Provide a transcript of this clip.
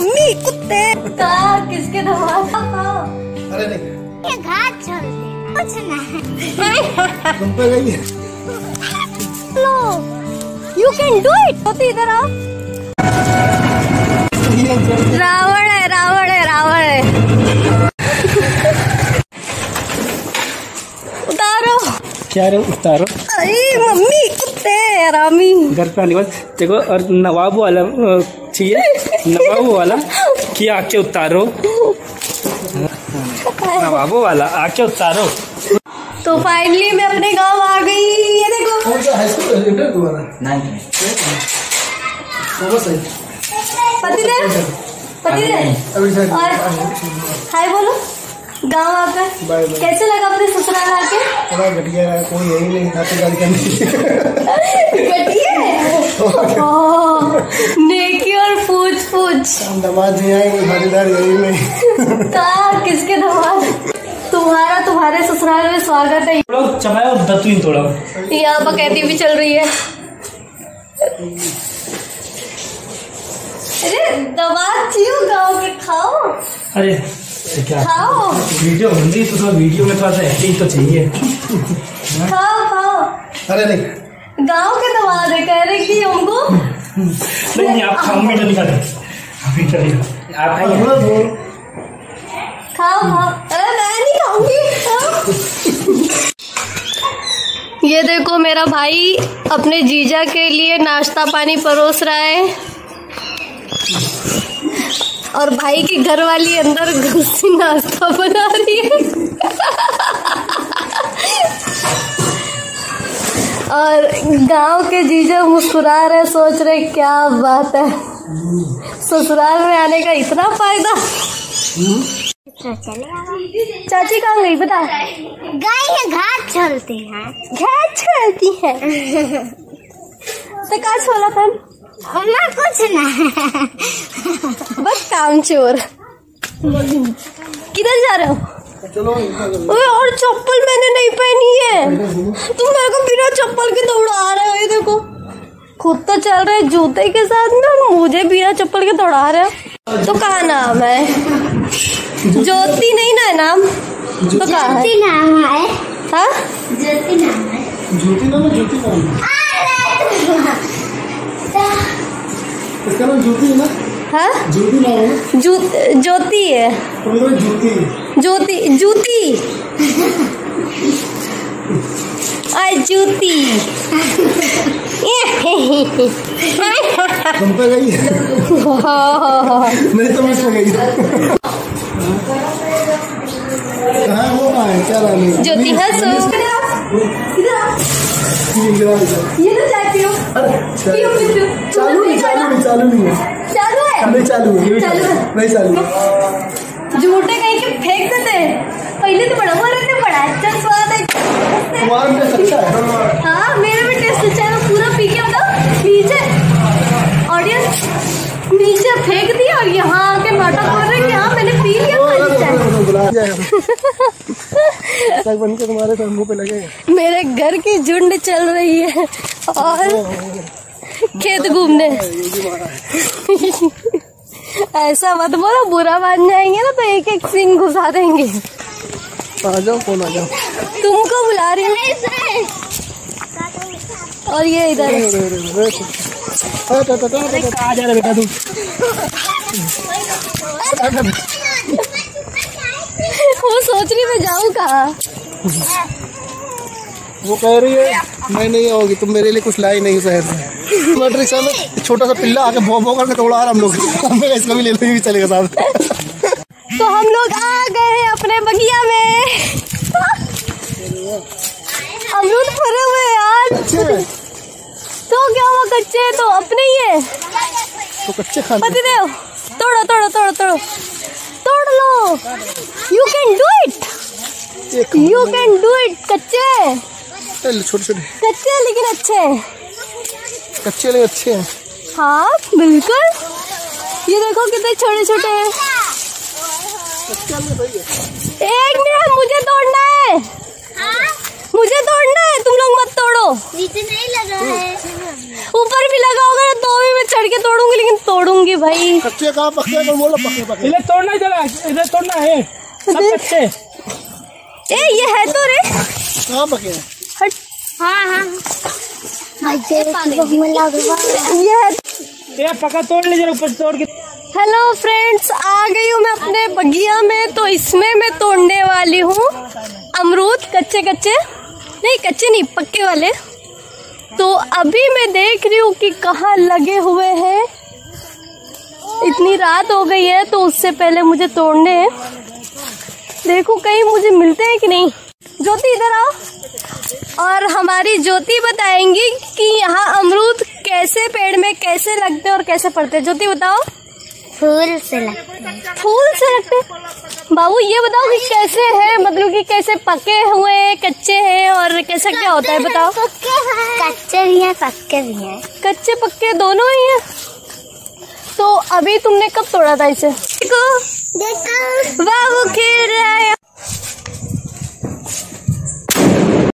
Mummy कुत्ते। किसके दरवाज़ा? अरे नहीं। ये घाट चलते कुछ नहीं तुम पे गई है? लो यू कैन डू इट होती इधर आओ। रावण है रावण है रावण है। उतारो। क्या रे उतारो। अरे मम्मी कुत्ते रामी। घर पे आने के बाद देखो और नवाब वाला चाहिए? नवाब वाला? कि आके उतारो? नवाबो वाला आके उतारो। तो फाइनली मैं अपने गाँव आ गई ये देखो। पतिदेव पतिदेव और हाय बोलो गाँव आकर कैसे लगा अपने ससुराल आके? बड़ा घटिया कोई है ही नहीं घटिया है? पूछ। हम नमाज़ नहीं आए कोई खातिरदारी है कहा किसके दरवाजे तुम्हारा तुम्हारे ससुराल में स्वागत है। दतुइन यहाँ बकैती भी चल रही है। अरे दवा चाहिए गाँव के खाओ। अरे क्या? खाओ। वीडियो बन रही तो थोड़ा वीडियो में थोड़ा सा एक्टिंग तो चाहिए। खाओ खाओ। अरे नहीं। गाँव के दवा दे कह रहे कि हमको नहीं नहीं आप खाओ मीठा खाते आप नहीं आप खाओ खाओ। अरे मैं नहीं खाऊँगी। ये देखो मेरा भाई अपने जीजा के लिए नाश्ता पानी परोस रहा है। और भाई की घर वाली अंदर घुस से नाश्ता बना रही है। और गाँव के जीजा मुस्कुरा रहे सोच रहे क्या बात है। ससुराल में आने का इतना फ़ायदा। चाची कहाँ गई बता? गाय ये घाट चलते हैं। घाट चलती है। तो का छोला था हमें कुछ नहीं बस काम चोर। किधर जा रहे हो? चलो। ओए और चप्पल मैंने नहीं पहनी है। तुम मेरे को बिना चप्पल के दौड़ा रहे हो ये देखो। खुद तो चल रहे जूते के साथ में और मुझे बिना चप्पल के दौड़ा रहे तो कहा नाम है? ज्योति नहीं ना है नाम? तो कहा है? ज्योति नाम है। हाँ? ज्योति नाम है। ज्योति नाम है ज्योति नाम। इसका नाम ज्योति है ना? हाँ? ज्योति नाम है। ना ज्योति है। तो मेरा ज्योति है। ज्योति। जूती आई जूती। तुम पे गई है। तो मैं पे गई। कहाँ क्या नाम ज्योति हंसो। ये तो चाय पियो। अरे पियो पियो चालू नहीं चालू नहीं चालू नहीं है। चालू है? नहीं चालू है नहीं चालू झूठे कहीं के फेंक देते पहले तो बड़ा बोल रहे थे बड़ा अच्छा तुम्हारा टेस्ट अच्छा है। हाँ मेरा भी टेस्ट अच्छा है। पूरा पी के बताओ नीचे ऑडियंस नीचे फेंक दिया और यहाँ आके नाटक कर रहे हैं कि हाँ मैंने पी लिया बन के तुम्हारे तो मुँह पे लगेगा मेरे घर की झुंड चल रही है और खेत घूमने। ऐसा मत बोलो बुरा मान जाएँगे ना तो एक एक सीन घुसा देंगे। आ जाओ कौन आ जाओ। तुमको बुला रही हूँ। और ये इधर। जा रहा बेटा तू वो सोच रही मैं जाऊँ कहाँ? वो कह रही है मैं नहीं आओगी तुम मेरे लिए कुछ लाई नहीं शहर से मोटर रिक्शा में छोटा सा पिल्ला आके भो भो करके दौड़ा रहा हम लोग। इसका भी ले लेंगे चलेगा साथ तो हम लोग आ गए अपने बगिया में। अमरूद फरे हुए यार। तो क्या हुआ कच्चे तो अपने ही है। तो कच्चे खाने। पतिदेव तोड़ो तोड़ो तोड़ो तोड़ो। तोड़ लो। You can do it you can do it कच्चे। छोटे छोटे। कच्चे लेकिन अच्छे हैं। कच्चे ले अच्छे हैं। हाँ बिल्कुल। ये देखो कितने छोटे छोटे हैं। एक मिनट मुझे तोड़ना है। मुझे तोड़ना है तुम लोग मत तोड़ो। नीचे नहीं लगा है। ऊपर भी लगा होगा ना तो भी मैं चढ़ के तोड़ूँगी लेकिन तोड़ूँगी भाई। कच्चे कहाँ पक्के को बोलो पक्के पक्के इधर तोड़ना इधर इधर तोड़ना है। सब कच्चे। ए ये है तो रे। कहाँ पके हैं? हट। हाँ हाँ। ये है ये पका तोड़ लीजिए ऊपर तोड़ के हेलो फ्रेंड्स आ गई हूँ मैं अपने बगिया में तो इसमें मैं तोड़ने वाली हूँ अमरूद, कच्चे कच्चे। नहीं कच्चे नहीं, पक्के वाले। तो अभी मैं देख रही हूँ कि कहाँ लगे हुए हैं। इतनी रात हो गई है तो उससे पहले मुझे तोड़ने हैं। देखो, कहीं मुझे मिलते हैं कि नहीं। ज्योति, इधर आओ। और हमारी ज्योति बताएँगी कि यहाँ अमरूद कैसे पेड़ में कैसे लगते हैं और कैसे पड़ते ज्योति, बताओ। फूल से लगते फूल से लगते बाबू ये बताओ कि कैसे है? मतलब कि कैसे पके हुए कच्चे हैं और कैसा क्या होता है बताओ। कच्चे भी हैं पक्के भी हैं। कच्चे पक्के दोनों ही हैं? तो अभी तुमने कब तोड़ा था इसे? देखो। देखो। बाबू